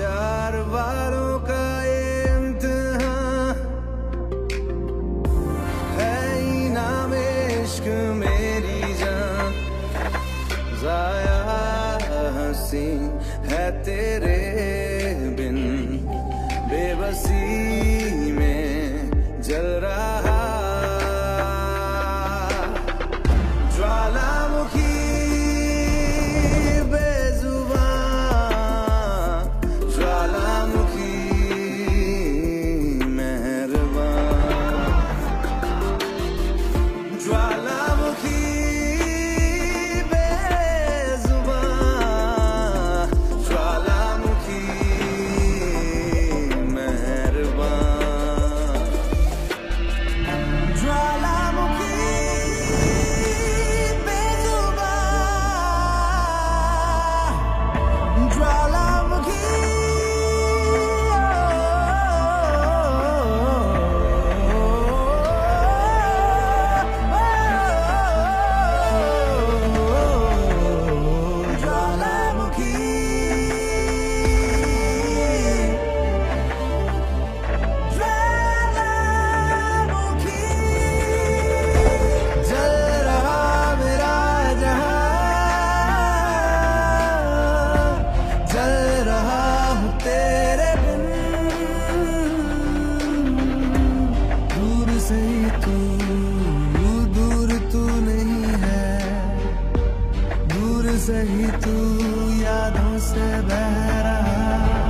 प्यार वालों का ये है इनाम इश्क मेरी जान। जाया हसी है तेरे भी तू यादों से बह रहा।